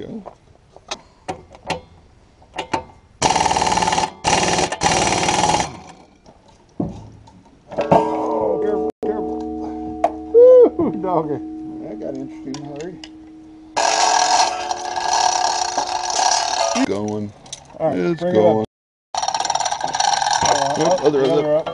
go. Oh, careful, careful. Woo, doggy. That got interesting, hurry. Going. Right, it's going. it up. Nope, oh, up, oh, other. other up.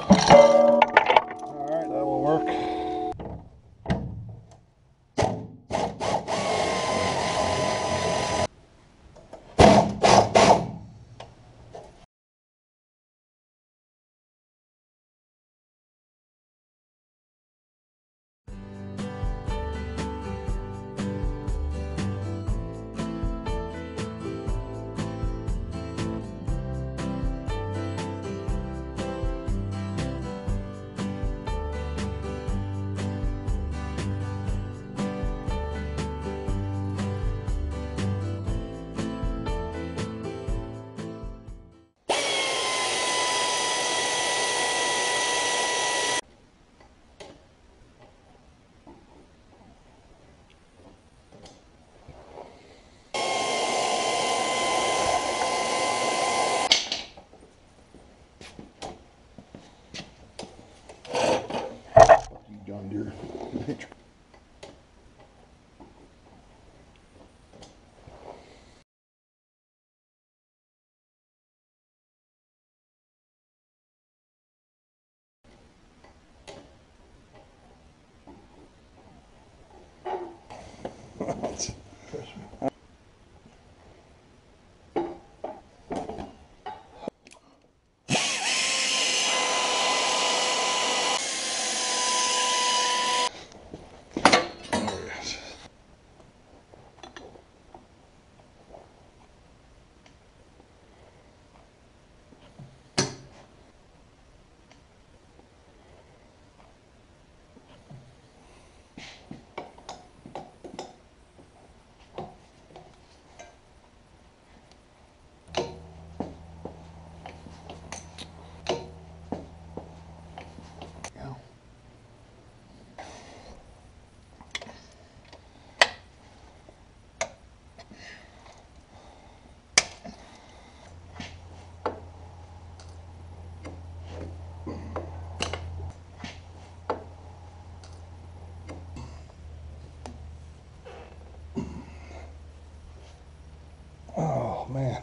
Man.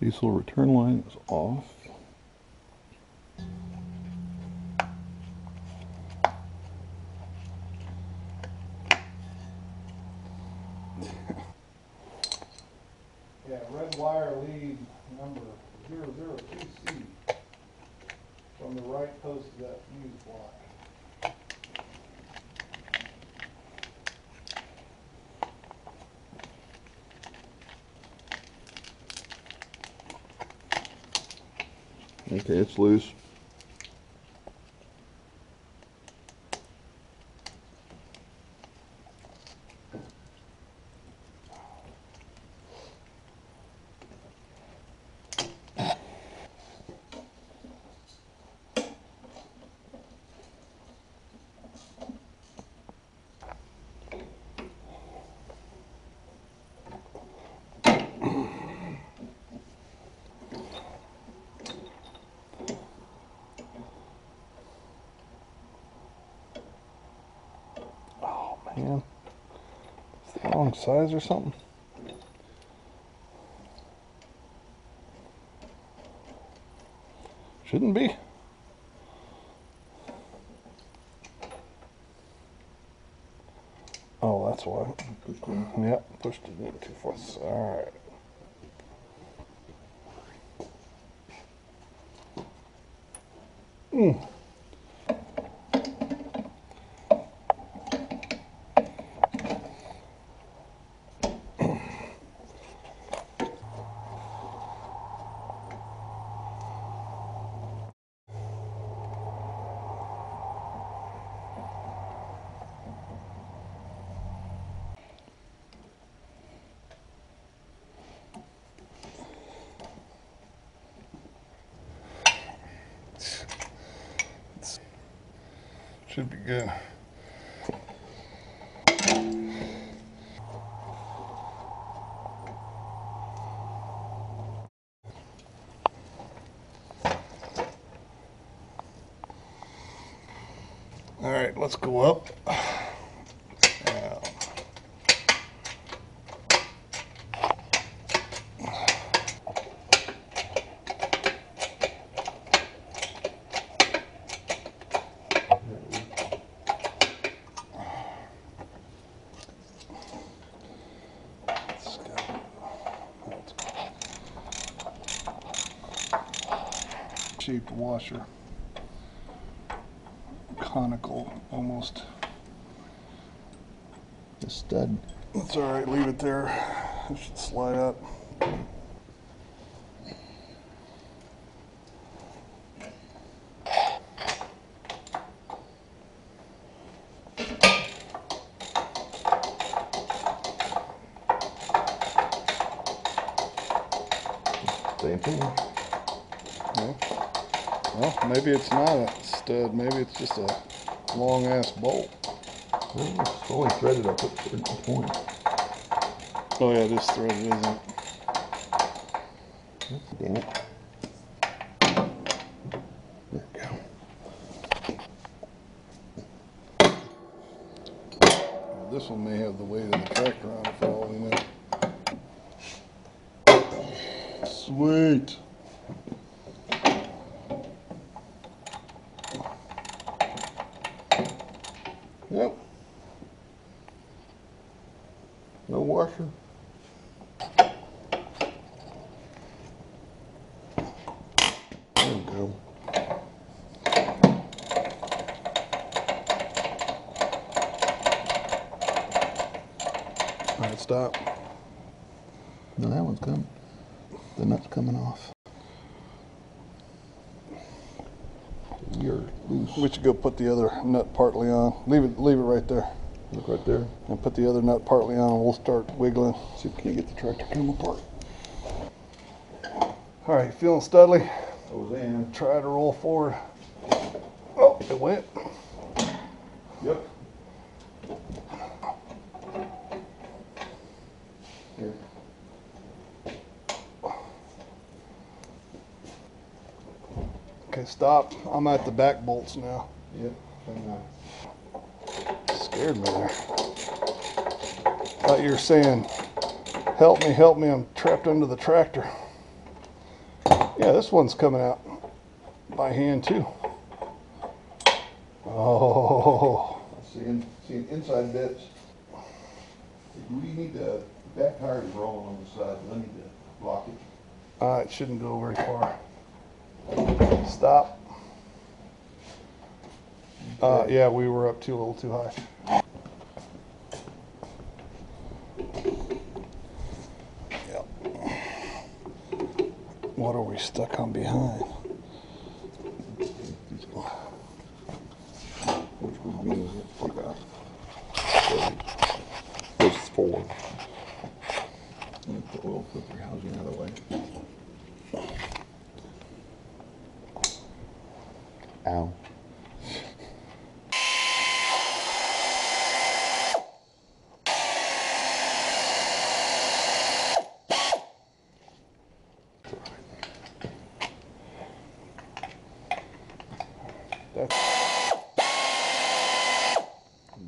Diesel return line is off. Yeah, red wire lead number 002C from the right post of that fuse block. Okay, it's loose. Man. It's the wrong size or something. Shouldn't be. Oh, that's why. Yep, pushed it in too far. Alright. Mm. Should be good. All right, let's go up. Shaped washer. Conical, almost. The stud. That's all right, leave it there. It should slide up. Maybe it's not a stud, maybe it's just a long ass bolt. Well, it's only threaded up at certain point. Oh yeah, this thread isn't. Damn it. There we go. This one may have the weight of the tractor on it for all we know. Sweet. Yep. No washer. There. All right, stop. No, that one's coming. The nut's coming off. You're loose. We should go put the other nut partly on. Leave it, leave it right there. Look right there. And put the other nut partly on and we'll start wiggling. See if we can get the tractor come apart. All right, feeling studly? Oh, Goes in. Try to roll forward. Oh, it went. Yep. Stop. I'm at the back bolts now. Yep. Scared me there. Thought you were saying, help me, help me, I'm trapped under the tractor. Yeah, this one's coming out by hand too. Oh, See, in, see inside bits. We need the back tire is rolling on the side. I need to block it. uh, it shouldn't go very far. Stop. Uh, yeah, we were up too, a little too high. Yep. What are we stuck on behind? Which would off. This is four. Put the oil filter housing out of the way. Ow. That's,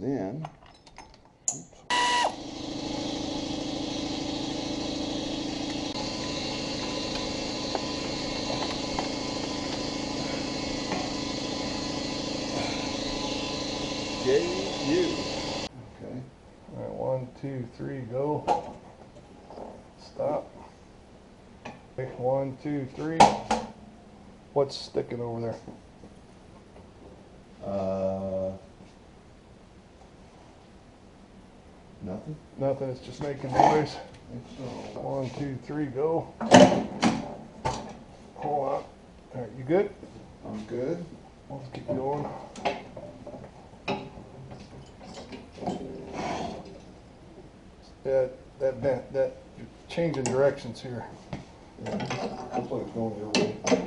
Then, you. okay, All right, one, two, three, go. Stop. One, two, three. What's sticking over there? uh, nothing? Nothing, it's just making noise. I think so. One, two, three, go. Hold on. All right, you good? I'm good. Let's keep going. That, that, that, that change in directions here. Yeah, looks like it's going way.